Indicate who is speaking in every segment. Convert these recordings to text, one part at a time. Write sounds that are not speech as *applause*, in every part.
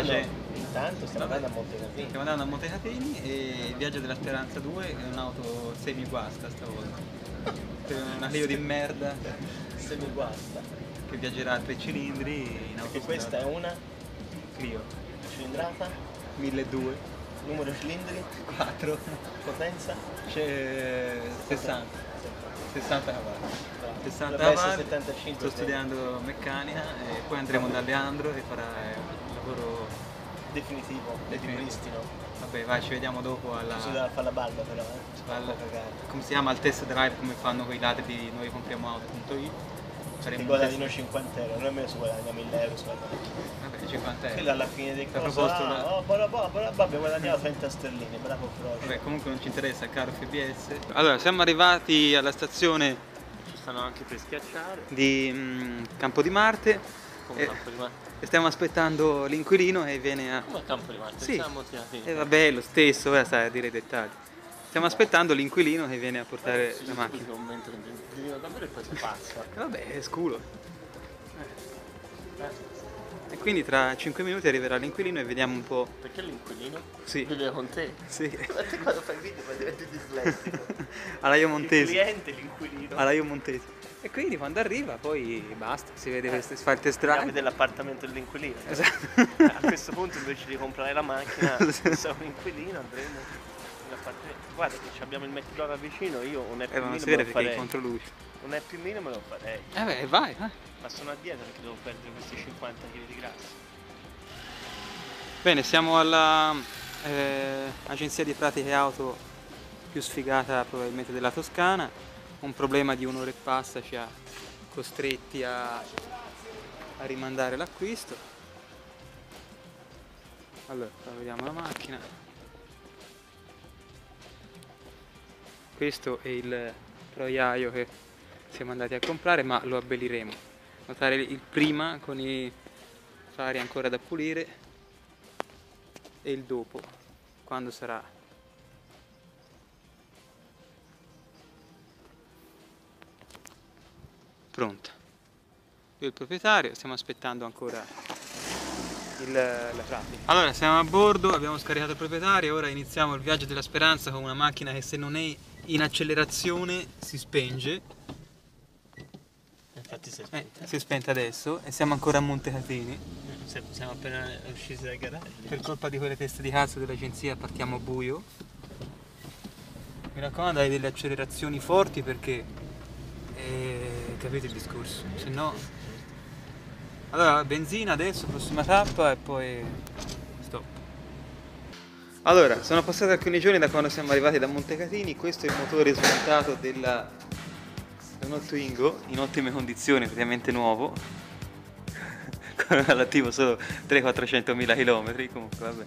Speaker 1: Intanto,
Speaker 2: c'è-
Speaker 1: intanto stiamo
Speaker 2: Vabbè.
Speaker 1: andando a Montecatini.
Speaker 2: Stiamo andando a Montecatini e il viaggio della speranza 2 è un'auto semi guasta stavolta. È una Clio di merda
Speaker 1: Semi guasta.
Speaker 2: che viaggerà a tre cilindri in
Speaker 1: Perché
Speaker 2: autostrada.
Speaker 1: questa è una
Speaker 2: Clio
Speaker 1: cilindrata,
Speaker 2: 1200,
Speaker 1: numero cilindri,
Speaker 2: 4,
Speaker 1: potenza.
Speaker 2: c'è 60, 60 cavalli. 60
Speaker 1: Dovrebbe essere
Speaker 2: cavalli,
Speaker 1: 75.
Speaker 2: sto studiando meccanica e poi andremo da Leandro e farà
Speaker 1: Definitivo, di
Speaker 2: Definitivo.
Speaker 1: pristino.
Speaker 2: Vabbè, vai, ci vediamo dopo alla,
Speaker 1: Si deve fare la barba però, eh.
Speaker 2: Alla- come si chiama, al test drive come fanno quei ladri di noi compriamo auto.it.
Speaker 1: Ti
Speaker 2: Faremo un
Speaker 1: guadagni
Speaker 2: test-
Speaker 1: 50 euro, noi almeno si guadagna 1000 euro su
Speaker 2: Vabbè, 50
Speaker 1: Quello
Speaker 2: euro.
Speaker 1: alla fine del corso,
Speaker 2: proposto
Speaker 1: ah,
Speaker 2: la-
Speaker 1: oh, bravo, bravo, bravo, abbiamo guadagnato 30 sterline, bravo Frocio.
Speaker 2: Vabbè, comunque non ci interessa, caro FBS. Allora, siamo arrivati alla stazione
Speaker 1: Ci stanno anche per schiacciare.
Speaker 2: di mm, Campo di Marte
Speaker 1: Come
Speaker 2: Eh.
Speaker 1: campo di Marte.
Speaker 2: e stiamo aspettando l'inquilino e viene a...
Speaker 1: Come campo di Marte?
Speaker 2: Sì.
Speaker 1: Siamo tirati.
Speaker 2: E vabbè, è lo stesso, ora stai a dire i dettagli. Stiamo aspettando l'inquilino che viene a portare la macchina.
Speaker 1: Un momento davvero e poi si passa.
Speaker 2: E vabbè, è sculo. E quindi tra 5 minuti arriverà l'inquilino e vediamo un po'.
Speaker 1: Perché l'inquilino?
Speaker 2: Sì.
Speaker 1: Vive con te.
Speaker 2: Sì. *laughs*
Speaker 1: Ma te quando fai video poi diventi dislessico. *laughs*
Speaker 2: alla Io
Speaker 1: Il
Speaker 2: Montesi.
Speaker 1: cliente, l'inquilino.
Speaker 2: Alla Io Montesi. E quindi quando arriva poi basta, si vede
Speaker 1: Eh.
Speaker 2: che si fa il test drive.
Speaker 1: vedere l'appartamento dell'inquilino.
Speaker 2: Esatto.
Speaker 1: A questo punto invece di comprare la macchina, *laughs* se un inquilino andremo nell'appartamento. Guarda che abbiamo il McDonald's vicino, io un Happy
Speaker 2: non
Speaker 1: Meal me lo farei.
Speaker 2: è contro luce.
Speaker 1: Un Happy Meal me lo farei.
Speaker 2: Eh beh, vai, vai.
Speaker 1: Ma sono a dieta perché devo perdere questi 50 kg di grassa.
Speaker 2: Bene, siamo alla eh, agenzia di pratiche auto più sfigata probabilmente della Toscana. Un problema di un'ora e passa ci ha costretti a, a rimandare l'acquisto. Allora, vediamo la macchina. Questo è il proiaio che siamo andati a comprare, ma lo abbelliremo. Notare il prima con i fari ancora da pulire e il dopo quando sarà pronta Lui è il proprietario stiamo aspettando ancora il, la pratica allora siamo a bordo abbiamo scaricato il proprietario ora iniziamo il viaggio della speranza con una macchina che se non è in accelerazione si spenge
Speaker 1: Infatti si è
Speaker 2: eh,
Speaker 1: spenta.
Speaker 2: si è spenta adesso e siamo ancora a Montecatini
Speaker 1: Se- Siamo appena usciti dal garage.
Speaker 2: Per colpa di quelle teste di cazzo dell'agenzia partiamo a buio. Mi raccomando hai delle accelerazioni forti perché eh, capite il discorso, se no. Allora, benzina adesso, prossima tappa e poi stop. Allora, sono passati alcuni giorni da quando siamo arrivati da Montecatini, questo è il motore smontato della Renault Twingo in ottime condizioni, praticamente nuovo *laughs* con all'attivo solo 300-400 mila km comunque vabbè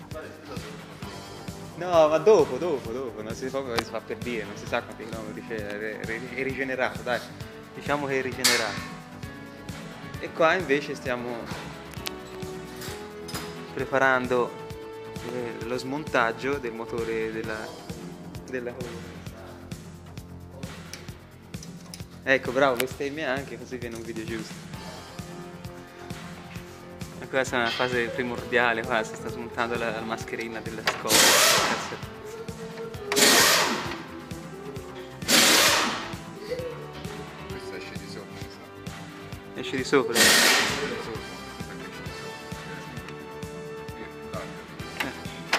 Speaker 2: no ma dopo dopo dopo non si fa, si fa per dire non si sa quanti chilometri c'è è rigenerato dai diciamo che è rigenerato e qua invece stiamo preparando eh, lo smontaggio del motore della della ecco bravo bestemmia anche così viene un video giusto. Questa è una fase primordiale, qua si sta smontando la, la mascherina della scuola.
Speaker 3: Sa.
Speaker 2: Esce di sopra.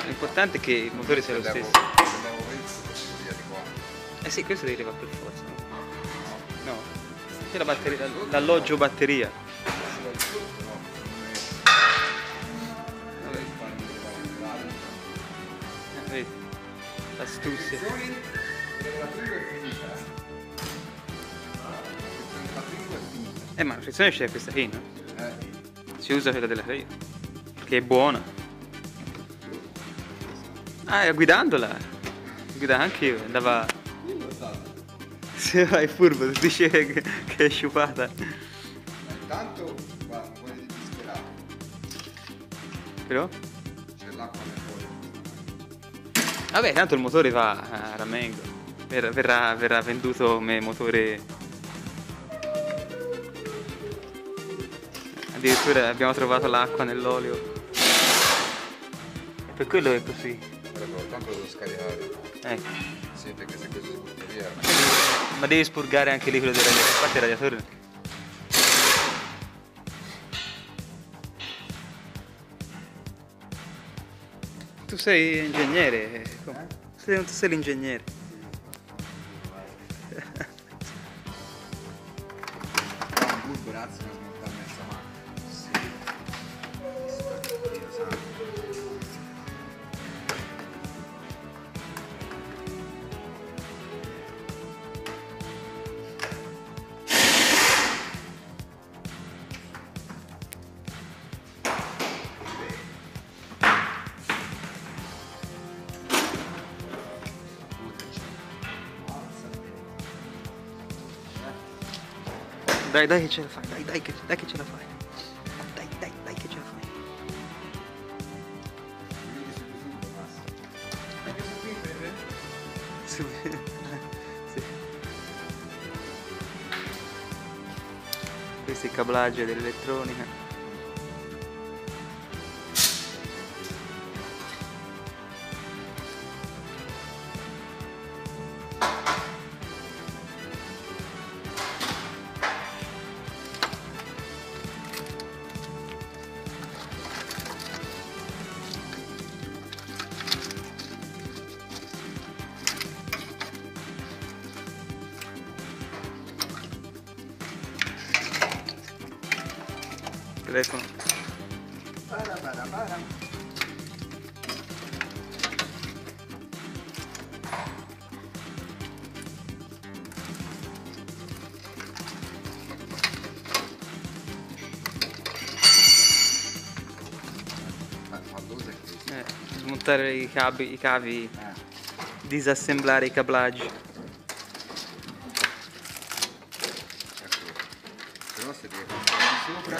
Speaker 2: L'importante è che il motore sia lo stesso. Eh sì, questo devi levare per forza. No. C'è la batteria, l'alloggio batteria.
Speaker 3: No, secondo
Speaker 2: Eh ma la frizione c'è questa qui, no?
Speaker 3: Eh,
Speaker 2: Si usa quella della Rio. Che è buona. Ah, guidandola. Guida anche io, andava. Se vai furbo, ti dice che, che è sciupata.
Speaker 3: Ma intanto qua un po' di disperato.
Speaker 2: Però?
Speaker 3: C'è l'acqua nel cuore.
Speaker 2: Vabbè, tanto il motore va a Ramengo. Verrà, verrà venduto come motore. Addirittura abbiamo trovato l'acqua nell'olio. per quello è così.
Speaker 3: Allora, tanto lo devo scaricare.
Speaker 2: Ecco.
Speaker 3: Sì, perché se questo si butta via.
Speaker 2: Ma devi spurgare anche lì quello del radiatore. Parte il radiatore. Tu sei ingegnere. come? Sei, tu sei l'ingegnere. Dai, dai che ce la fai. Dai, dai che, dai che ce la fai. Dai, dai, dai che ce la fai. Sì. *laughs* sì. Il cablaggio dell'elettronica. Eh, smontare i cavi, i cavi,
Speaker 3: Eh.
Speaker 2: disassemblare i cablaggi.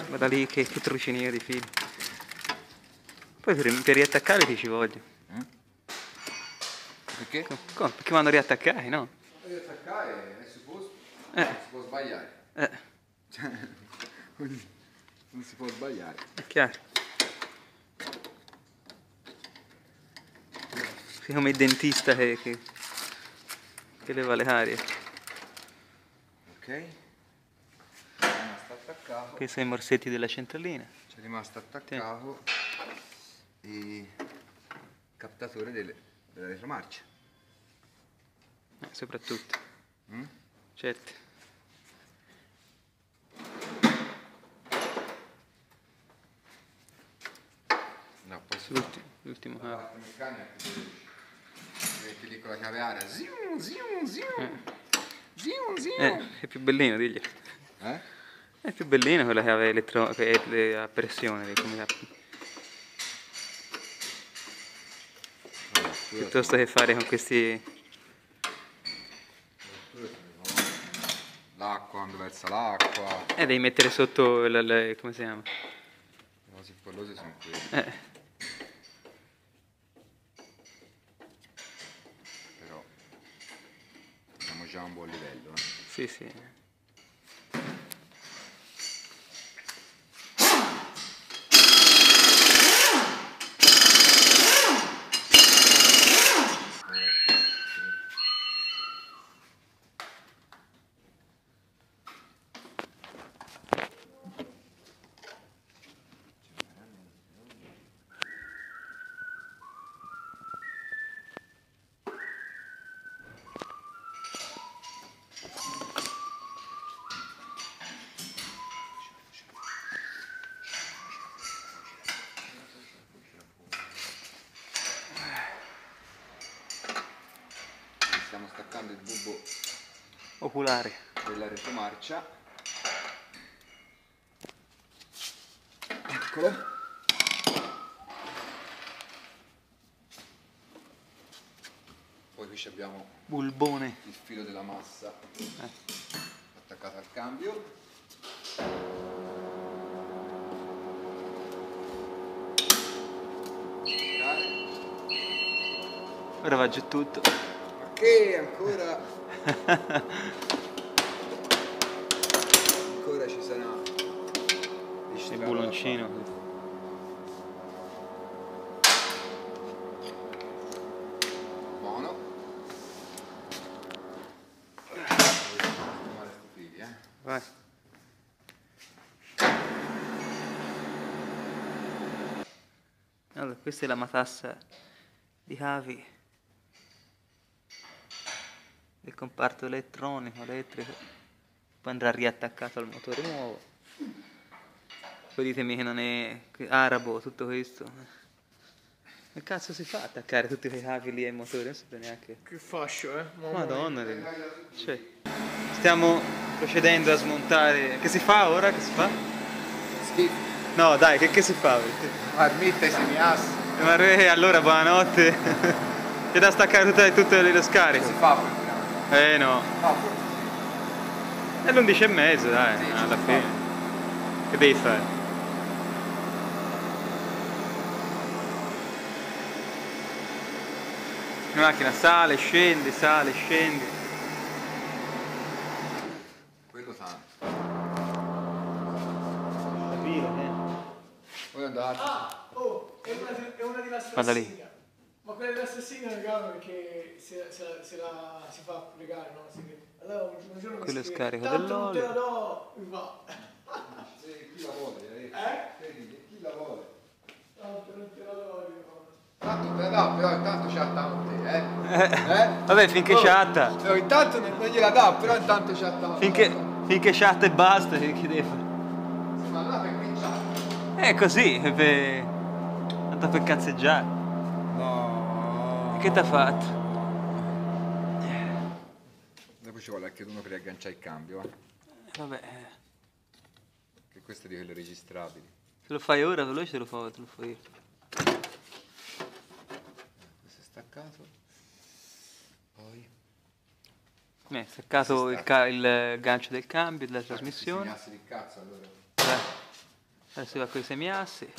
Speaker 2: Guarda lì che, che trucinio di fili. Poi per, per riattaccare ti ci voglio.
Speaker 3: Perché?
Speaker 2: Come? Perché vanno riattaccare, no?
Speaker 3: Devi attaccare, è supposto.
Speaker 2: Eh.
Speaker 3: Non si può sbagliare.
Speaker 2: Eh, *laughs*
Speaker 3: Cioè, non si può sbagliare.
Speaker 2: è chiaro. Sei come il dentista che, che, che leva le arie.
Speaker 3: Ok? C'è rimasto attaccato.
Speaker 2: Questi sono i morsetti della centralina.
Speaker 3: C'è rimasto attaccato il captatore delle, della retromarcia.
Speaker 2: Eh, soprattutto.
Speaker 3: Mm?
Speaker 2: Certo.
Speaker 3: No,
Speaker 2: L'ultimo, l'ultimo
Speaker 3: la la chiave aria. Zium, zium, zium. Zium, zium.
Speaker 2: Eh, è più bellino, digli.
Speaker 3: Eh?
Speaker 2: È più bellino quella chiave elettro- che è le- a pressione. come piuttosto che fare con questi...
Speaker 3: L'acqua, quando versa l'acqua.
Speaker 2: Eh, devi mettere sotto il, il- come si chiama?
Speaker 3: Le cose follose sono quelle.
Speaker 2: Eh,
Speaker 3: Però siamo già a un buon livello. Eh. Il bulbo
Speaker 2: Oculare.
Speaker 3: della retromarcia. Eccolo. Poi qui abbiamo
Speaker 2: Bulbone.
Speaker 3: il filo della massa
Speaker 2: Eh.
Speaker 3: attaccato al cambio.
Speaker 2: Ora va giù tutto
Speaker 3: che ancora *laughs* ancora ci sarà.
Speaker 2: Il buloncino buono. Vai. Allora questa è la matassa di cavi comparto elettronico, elettrico. Poi andrà riattaccato al motore nuovo. Poi ditemi che non è che- arabo tutto questo. Che cazzo si fa a attaccare tutti quei cavi lì ai motori? Non so neanche.
Speaker 4: Che fascio, eh? Mamma
Speaker 2: Madonna, cioè, stiamo procedendo a smontare. Che si fa ora? Che si fa?
Speaker 3: Schifo.
Speaker 2: No, dai, che, che si fa?
Speaker 3: Marmitta e semiassi.
Speaker 2: Ma re, allora buonanotte. *laughs* C'è da staccare tutte, tutte le
Speaker 3: Che
Speaker 2: scariche.
Speaker 3: si fa?
Speaker 2: Eh no.
Speaker 3: Ah.
Speaker 2: È l'11 e mezzo, dai,
Speaker 3: Sì,
Speaker 2: alla fine. Che devi fare? La macchina sale, scende, sale, scende.
Speaker 3: Quello santo.
Speaker 2: eh.
Speaker 3: Voi andate.
Speaker 4: Ah, oh, è una, di- è una di lastra
Speaker 2: Guarda lì.
Speaker 4: Ma quella della assassina regalo perché se, se, la- se la si fa pregare, no? Si- allora un, un giorno mi
Speaker 2: Quello è
Speaker 4: scrive,
Speaker 2: scarico
Speaker 4: "Tanto non te la
Speaker 2: dell'olio."
Speaker 4: do, mi fa.
Speaker 3: Eh, chi la vuole? Eh?
Speaker 4: Eh?
Speaker 3: Vedi, chi la vuole?
Speaker 4: Tanto non te la do, mi fa.
Speaker 3: Tanto te la dà, però intanto c'ha te, eh? Eh?
Speaker 2: Vabbè, finché
Speaker 3: Oh,
Speaker 2: chatta.
Speaker 3: No, intanto non non gliela dà, però intanto c'ha
Speaker 2: Finché, finché chatta e basta, che deve fare?
Speaker 3: Ma là per cominciare.
Speaker 2: È così, è per... Tanto per cazzeggiare. Che t'ha fatto?
Speaker 3: Dopo ci vuole anche uno per agganciare il cambio, eh?
Speaker 2: Vabbè, eh,
Speaker 3: Che questo è di quelle registrabili.
Speaker 2: se lo fai ora veloce te lo fai, te lo fai io.
Speaker 3: Questo è staccato. Poi.
Speaker 2: Eh, staccato il, ca- il gancio del cambio, della trasmissione.
Speaker 3: Segnassi di cazzo allora.
Speaker 2: Eh, Adesso va con i semiassi.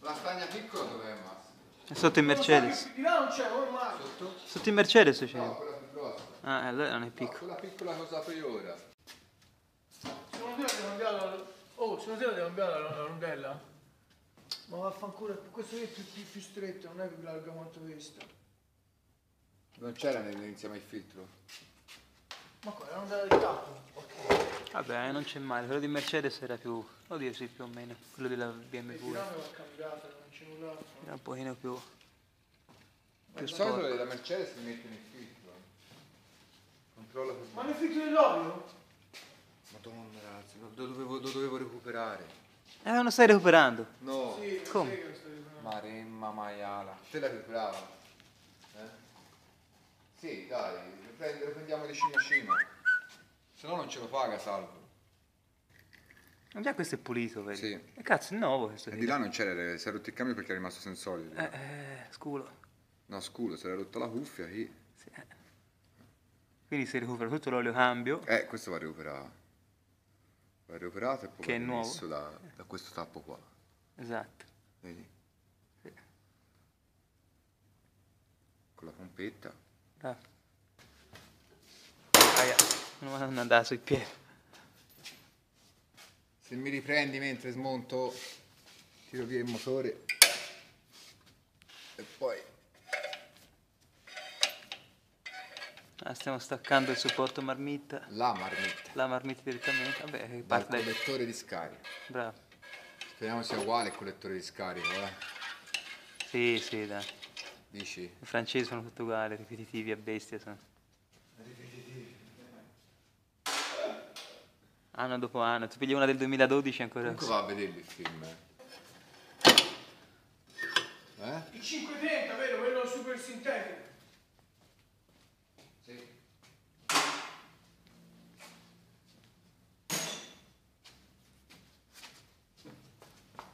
Speaker 3: La stagna piccola dov'è Massimo?
Speaker 2: È sotto il Mercedes.
Speaker 4: Di là non c'è ormai.
Speaker 3: Sotto?
Speaker 2: Sotto il Mercedes c'è.
Speaker 3: No, quella più grossa.
Speaker 2: Ah, allora non è
Speaker 3: No,
Speaker 2: piccolo.
Speaker 3: quella piccola cosa apri ora.
Speaker 4: Se non devo cambiare la... Oh, se non devo cambiare la, la rondella. Ma vaffanculo, questo qui è più, più, più stretto, non è più larga quanto questa.
Speaker 3: Non c'era nell'insieme al filtro.
Speaker 4: Ma qua la rondella del tappo. Ok.
Speaker 2: Vabbè, non c'è male. Quello di Mercedes era più. Oddio, sì, più o meno. Quello della
Speaker 4: Il
Speaker 2: BMW
Speaker 4: dinamo va cambiato,
Speaker 2: era un pochino più. più
Speaker 3: Di solito
Speaker 2: sporco.
Speaker 3: della Mercedes si mette nel filtro. eh. Controlla per
Speaker 4: Ma nel filtro dell'olio?
Speaker 3: Madonna ragazzi, lo, lo dovevo, lo dovevo recuperare.
Speaker 2: Eh, non stai recuperando.
Speaker 3: No.
Speaker 4: Sì, lo
Speaker 2: Come?
Speaker 4: lo.
Speaker 3: Maremma maiala. Te la recuperava? Eh? Sì, dai, lo, lo prendiamo di cima a cima. Se no non ce lo paga salvo.
Speaker 2: Già questo è pulito, vedi?
Speaker 3: Sì.
Speaker 2: E cazzo, è nuovo questo.
Speaker 3: E di là non c'era, si è rotto il cambio perché era rimasto senza olio. di
Speaker 2: Eh, eh, sculo.
Speaker 3: No, scusa, si era rotta la cuffia. Chi?
Speaker 2: Sì, eh. Quindi si recupera tutto l'olio cambio.
Speaker 3: Eh, questo va recuperato. Va recuperato e poi
Speaker 2: Che è nuovo.
Speaker 3: messo da, da questo tappo qua.
Speaker 2: Esatto.
Speaker 3: Vedi?
Speaker 2: Sì. Ah.
Speaker 3: Con la pompetta.
Speaker 2: Bravo. Aia, non andare sui piedi.
Speaker 3: Se mi riprendi mentre smonto, tiro via il motore e poi
Speaker 2: Ah, stiamo staccando il supporto marmitta.
Speaker 3: la marmitta
Speaker 2: La marmitta direttamente. Vabbè,
Speaker 3: dal
Speaker 2: parte dai.
Speaker 3: collettore di scarico.
Speaker 2: Bravo.
Speaker 3: Speriamo sia uguale il collettore di scarico, eh.
Speaker 2: Sì, sì, dai.
Speaker 3: Dici?
Speaker 2: I francesi sono tutti uguali, ripetitivi a bestia sono. Anno dopo anno. Tu pigli una del 2012 ancora.
Speaker 3: Comunque va a vederlo il film, eh. Eh?
Speaker 4: Il 530, vero? Quello super sintetico.
Speaker 3: Sì.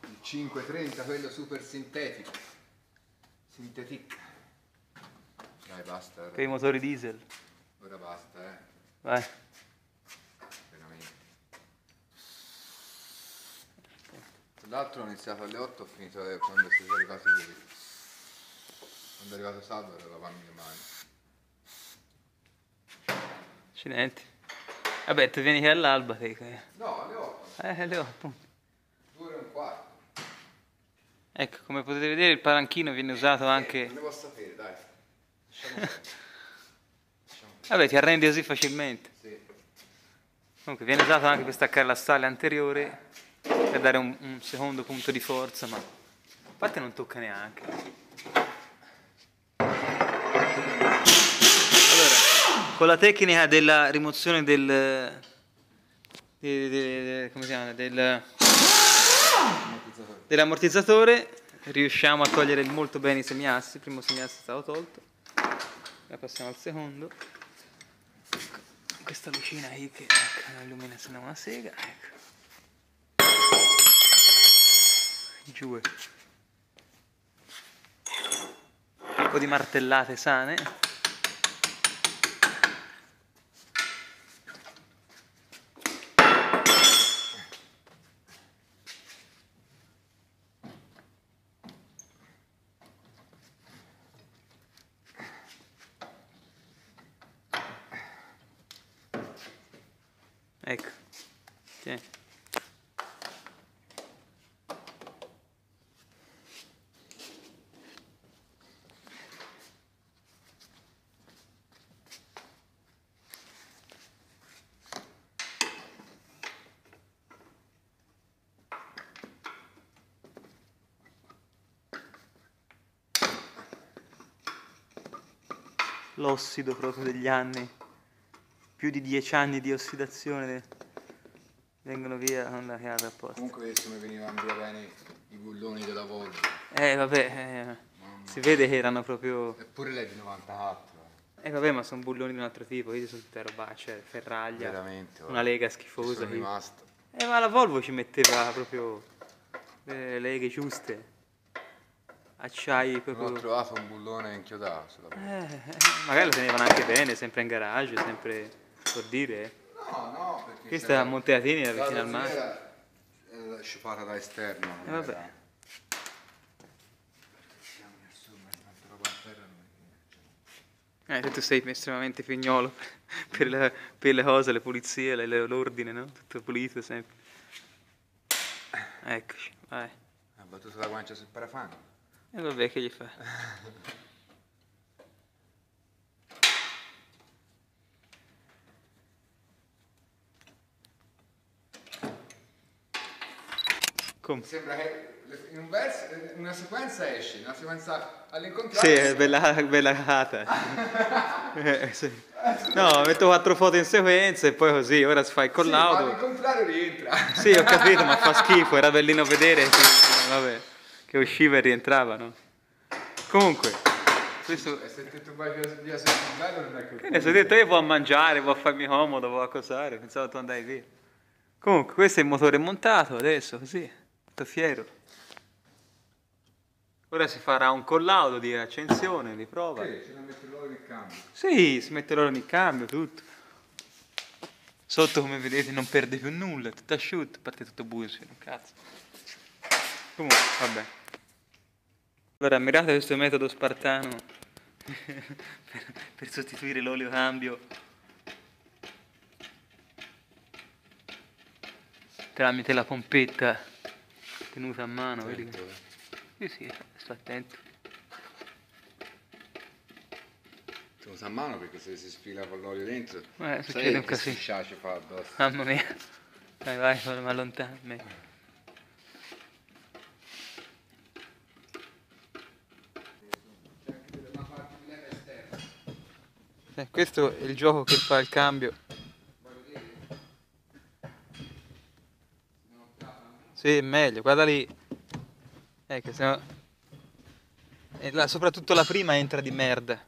Speaker 3: Il 530, quello super sintetico. Sintetic. Dai, basta.
Speaker 2: Per i motori diesel.
Speaker 3: ora basta, eh.
Speaker 2: Vai.
Speaker 3: Veramente. L'altro ho iniziato alle 8, ho finito alle- quando siete arrivati voi. Quando è arrivato Salvo lavarmi le mani.
Speaker 2: Accidenti. Vabbè, tu vieni che all'alba te. che-
Speaker 3: No, alle 8,
Speaker 2: Eh, le ho, appunto.
Speaker 3: due ore e un quarto.
Speaker 2: Ecco, come potete vedere il palanchino viene usato
Speaker 3: Non
Speaker 2: anche...
Speaker 3: ne posso sapere, dai. Lasciamo *laughs*
Speaker 2: Vabbè, ti arrendi così facilmente.
Speaker 3: Sì.
Speaker 2: Comunque viene usato anche per staccare la stalla anteriore per dare un, un secondo punto di forza, ma a parte non tocca neanche. Allora, con la tecnica della rimozione del... di- di- di- come si chiama? Del, dell'ammortizzatore riusciamo a togliere molto bene i semiassi. Il primo semiasso è stato tolto. Ora passiamo al secondo. Questa lucina qui che ecco, non illumina se una sega. Ecco. Giù. Un po' di martellate sane. Ecco. Tieni. L'ossido proprio degli anni, più di dieci anni di ossidazione vengono via con la chiave apposta.
Speaker 3: Comunque vedete come venivano via bene i bulloni della Volvo.
Speaker 2: Eh vabbè, eh, si vede che erano proprio...
Speaker 3: Eppure lei di 94.
Speaker 2: Eh vabbè ma sono bulloni di un altro tipo, questi sono tutte roba, cioè ferraglia,
Speaker 3: Veramente.
Speaker 2: una lega schifosa.
Speaker 3: sono rimasto.
Speaker 2: Eh ma la Volvo ci metteva proprio le leghe giuste, acciai
Speaker 3: Non ho
Speaker 2: proprio...
Speaker 3: trovato un bullone inchiodato Volvo.
Speaker 2: Eh, eh, magari lo tenevano anche bene, sempre in garage, sempre per dire.
Speaker 3: No, no, perché
Speaker 2: Questa
Speaker 3: c'era-
Speaker 2: a Monteatini era
Speaker 3: la
Speaker 2: vicino al mare.
Speaker 3: rosiera Era sciupata da esterno.
Speaker 2: E
Speaker 3: non
Speaker 2: vabbè.
Speaker 3: era-
Speaker 2: Eh, tu sei estremamente fignolo *laughs* per le, per le cose, le pulizie, l'ordine, no? Tutto pulito sempre. Eccoci, vai.
Speaker 3: Ha battuto la guancia sul parafano.
Speaker 2: E vabbè, che gli fa? Come?
Speaker 3: Sembra che in, un verso, una sequenza esce, una sequenza
Speaker 2: Sì,
Speaker 3: all'incontrario.
Speaker 2: è bella, bella cata. Eh, *laughs* sì. No, metto quattro foto in sequenza e poi così, ora si fa il
Speaker 3: Sì, ma
Speaker 2: collaudo.
Speaker 3: all'incontrario rientra.
Speaker 2: Sì, ho capito, ma fa schifo, era bellino vedere che, vabbè, che usciva e rientrava, no? Comunque, questo...
Speaker 3: E se te tu vai via, bello non è che...
Speaker 2: Ne so, ho detto io vado a mangiare, vado a farmi comodo, vado a cosare, pensavo tu andai via. Comunque, questo è il motore montato adesso, così, sto fiero. Ora si farà un collaudo di accensione, di prova.
Speaker 3: Sì, ce la metto loro nel cambio.
Speaker 2: Sì, si mette loro in cambio, tutto. Sotto, come vedete, non perde più nulla, è tutto asciutto, a parte tutto buio, cazzo. Comunque, vabbè. Allora, ammirate questo metodo spartano *laughs* per, per sostituire l'olio cambio tramite la pompetta tenuta a mano, vedi?
Speaker 3: Eh.
Speaker 2: Sì, sì, sto attento.
Speaker 3: Tu usa a mano perché se si sfila con l'olio dentro...
Speaker 2: Eh, succede
Speaker 3: sai
Speaker 2: un casino.
Speaker 3: fa addosso.
Speaker 2: Mamma mia. Vai, vai, fallo allontano Eh, questo è il gioco che fa il cambio. Sì, è meglio, guarda lì. Ecco, se no... e la- soprattutto la prima entra di merda.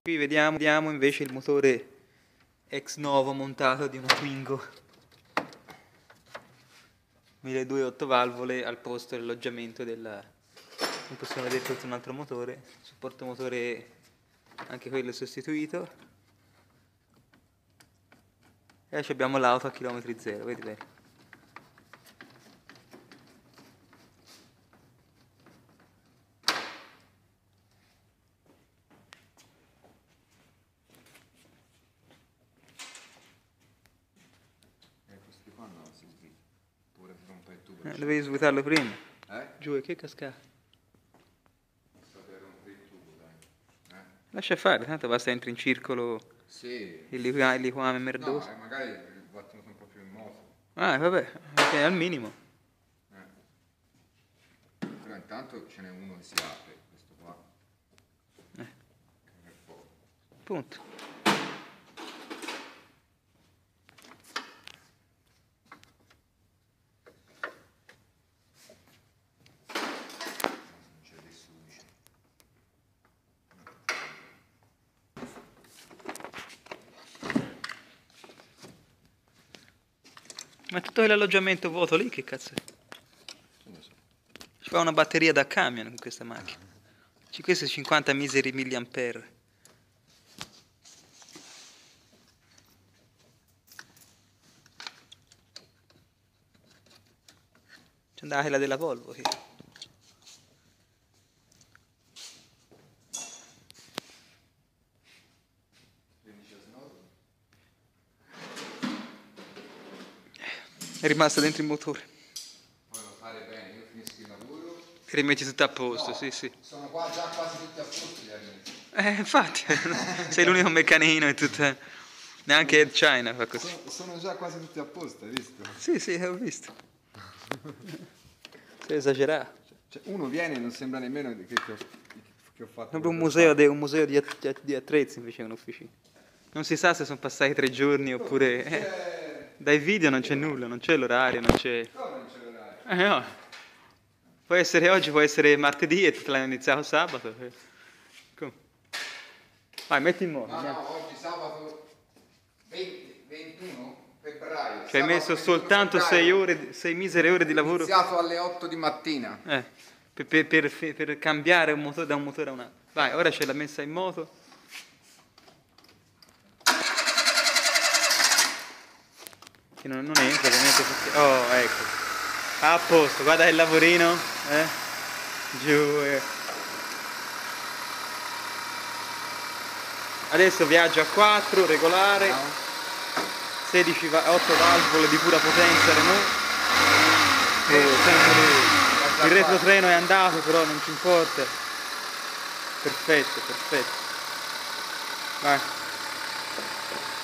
Speaker 2: Qui vediamo, vediamo invece il motore ex novo montato di una Twingo 1208 valvole al posto dell'alloggiamento del come possiamo vedere è un altro motore supporto motore anche quello sostituito. E adesso abbiamo l'auto a chilometri zero vedi bene
Speaker 3: Eh, questi qua no, si sveglia. Il.
Speaker 2: Eh, dovevi svuotarlo prima
Speaker 3: Eh?
Speaker 2: giù e che cascata
Speaker 3: State a rompere il tubo, dai. Eh?
Speaker 2: Lascia fare, tanto basta entri in circolo
Speaker 3: Sì.
Speaker 2: il liquame, il liquame
Speaker 3: No,
Speaker 2: merdoso.
Speaker 3: eh, magari va tenuto un po' più in moto.
Speaker 2: Ah, vabbè, ok, al minimo.
Speaker 3: Però intanto ce n'è uno che si apre, questo qua.
Speaker 2: Eh. Punto.
Speaker 3: Non c'è nessuno. dice.
Speaker 2: Ma tutto quell'alloggiamento vuoto lì, che cazzo è? Ci fa una batteria da camion con questa macchina. Ci questi 50 miseri milliampere. C'è andata quella della Volvo. Che... È rimasta dentro il motore.
Speaker 3: Poi lo fare bene, io finisco il lavoro.
Speaker 2: E rimetti tutto a posto, sì, sì.
Speaker 3: Sono qua già quasi tutti a posto gli amici.
Speaker 2: Eh, infatti, *laughs* sei l'unico meccanino e tutta... Neanche Ed China fa così.
Speaker 3: Sono, sono già quasi tutti a posto, hai visto?
Speaker 2: Sì, sì, ho visto. Sei esagerato.
Speaker 3: Cioè, uno viene e non sembra nemmeno che, che ho, che ho fatto.
Speaker 2: Sembra un museo, de- un museo di, att- di attrezzi invece che un'officina. Non si sa se sono passati tre giorni oppure... eh. Dai video non c'è nulla, non c'è l'orario, non c'è...
Speaker 3: Come non c'è l'orario?
Speaker 2: Eh no. Può essere oggi, può essere martedì e te l'hanno iniziato sabato. eh. Come? Vai, metti in moto.
Speaker 3: No, no, oggi sabato 20, 21 febbraio.
Speaker 2: Ci hai messo
Speaker 3: 21
Speaker 2: soltanto
Speaker 3: febbraio.
Speaker 2: sei ore, sei misere ore di
Speaker 3: Ho
Speaker 2: lavoro
Speaker 3: iniziato alle 8 di mattina.
Speaker 2: eh, per, per- per- per cambiare un motore da un motore a un altro. Vai, ora c'è la messa in moto. Che non, non entra ovviamente perché... Oh, ecco. A posto, guarda il lavorino. Eh? Giù. eh. Adesso viaggio a 4, regolare. 16 va- 8 valvole di pura potenza Renault. Oh, sempre lui. Il retrotreno è andato però non ci importa. Perfetto, perfetto. Vai.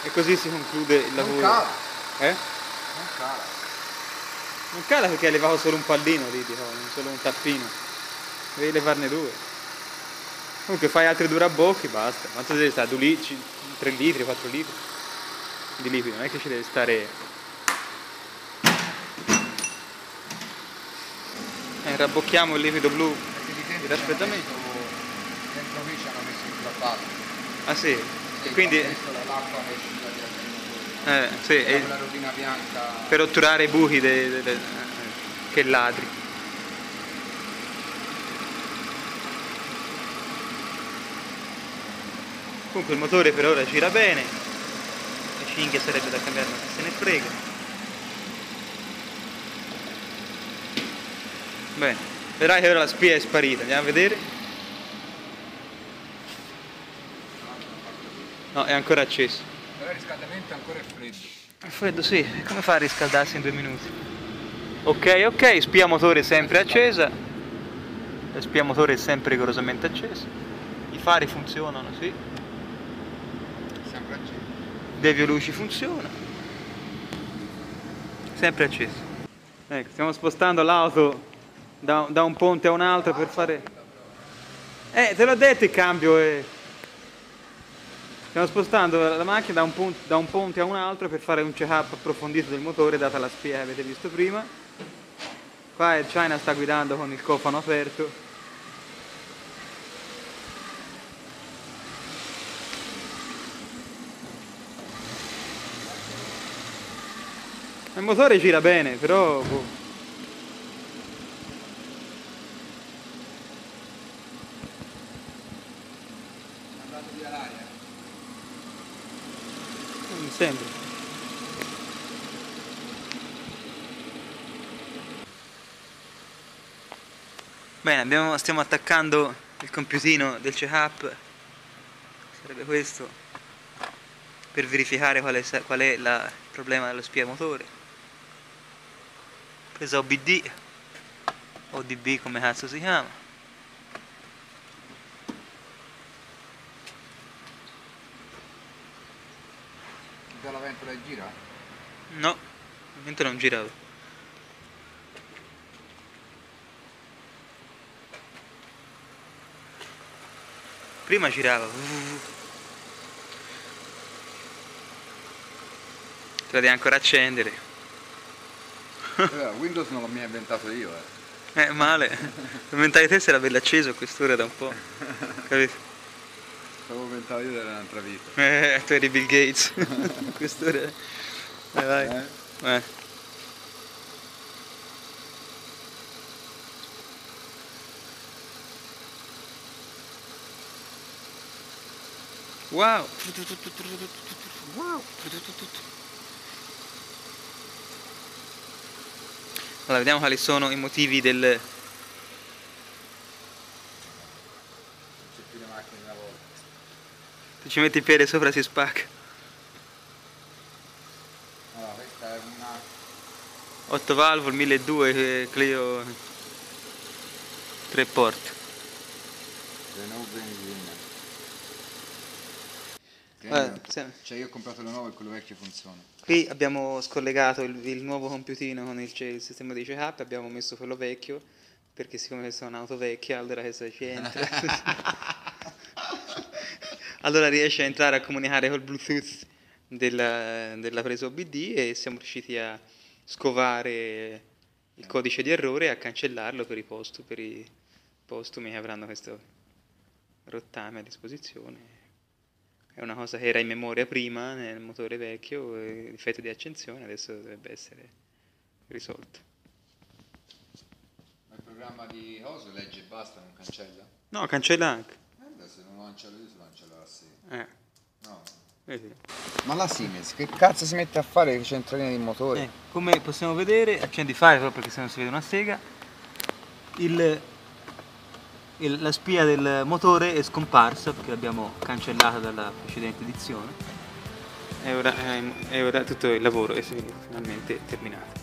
Speaker 2: E così si conclude il lavoro. Eh?
Speaker 3: non cala.
Speaker 2: Non cala perché hai levato solo un pallino lì, dico, non solo un tappino. Devi levarne due. Comunque fai altri due rabocchi, basta. Quanto deve stare? 2 litri, 3 litri, 4 litri di liquido, non è che ci deve stare. Eh, rabbocchiamo il liquido blu. Il raffreddamento.
Speaker 3: Dentro qui ci hanno messo il trappato.
Speaker 2: Ah sì.
Speaker 3: Sì,
Speaker 2: E quindi. Eh, sì, e-
Speaker 3: La rotina bianca.
Speaker 2: per otturare i buchi de- de- de- che ladri. Comunque il motore per ora gira bene, le cinghie sarebbe da cambiare ma chi se ne frega. Bene, vedrai che ora la spia è sparita, andiamo a vedere. No, è ancora acceso.
Speaker 3: Riscaldamento ancora è freddo.
Speaker 2: È freddo, sì. Come fa a riscaldarsi in due minuti? Ok, ok, spia motore sempre accesa. La spia motore è sempre rigorosamente accesa. I fari funzionano, sì.
Speaker 3: Sempre acceso.
Speaker 2: Devio luci funziona. Sempre acceso. Ecco, stiamo spostando l'auto da, da un ponte a un altro per fare... Eh, te l'ho detto il cambio è... Stiamo spostando la macchina da un, pon- da un ponte a un altro per fare un check-up approfondito del motore, data la spia che avete visto prima. Qua il China sta guidando con il cofano aperto. Il motore gira bene, però... boh.
Speaker 3: È andato via l'aria.
Speaker 2: Sembra. Bene, abbiamo- stiamo attaccando il computino del check-up, sarebbe questo, per verificare qual è, qual è la- il problema dello spia motore. Presa OBD, ODB come cazzo si chiama.
Speaker 3: Già la ventola e gira?
Speaker 2: No, ovviamente non girava. Prima girava. Te la devi ancora accendere.
Speaker 3: Eh, Windows non l'ho mica inventato io, eh.
Speaker 2: Eh, male. La mentalità se l'averla acceso a quest'ora da un po'. *laughs* Capito?
Speaker 3: L'avevo inventato io era un'altra vita.
Speaker 2: Eh, tu eri Bill Gates. *laughs* a quest'ora. Vai, vai.
Speaker 3: Eh?
Speaker 2: Eh. Wow! Wow! Allora, vediamo quali sono i motivi del...
Speaker 3: C'è più le macchine una volta.
Speaker 2: Se ci metti il piede sopra si spacca.
Speaker 3: Allora, questa è una
Speaker 2: 8 valvole, 1200 eh, Clio 3 porte.
Speaker 3: Renault benzina.
Speaker 2: Eh.
Speaker 3: Cioè io ho comprato le nuove e quello vecchio funziona.
Speaker 2: Qui abbiamo scollegato il, il nuovo computino con il, il sistema di CH, abbiamo messo quello vecchio perché siccome questa è un'auto vecchia allora che se ci entra *laughs* *laughs* allora riesce a entrare a comunicare col bluetooth della, della presa OBD e siamo riusciti a scovare il codice di errore e a cancellarlo per i, postu, per i postumi che avranno questo rottame a disposizione è una cosa che era in memoria prima nel motore vecchio, eh, difetto di accensione, adesso dovrebbe essere risolto.
Speaker 3: Ma il programma di Coso legge e basta, non cancella?
Speaker 2: No, cancella anche.
Speaker 3: Eh se non lo cancello io se lo cancella la sì.
Speaker 2: Eh,
Speaker 3: No.
Speaker 2: vedi.
Speaker 3: Ma la Siemens, che cazzo si mette a fare le centraline di motore?
Speaker 2: Eh, come possiamo vedere, accendi fare proprio perché se no si vede una sega, il- il- la spia del motore è scomparsa perché l'abbiamo cancellata dalla precedente edizione e ora, e ora tutto il lavoro è finalmente terminato.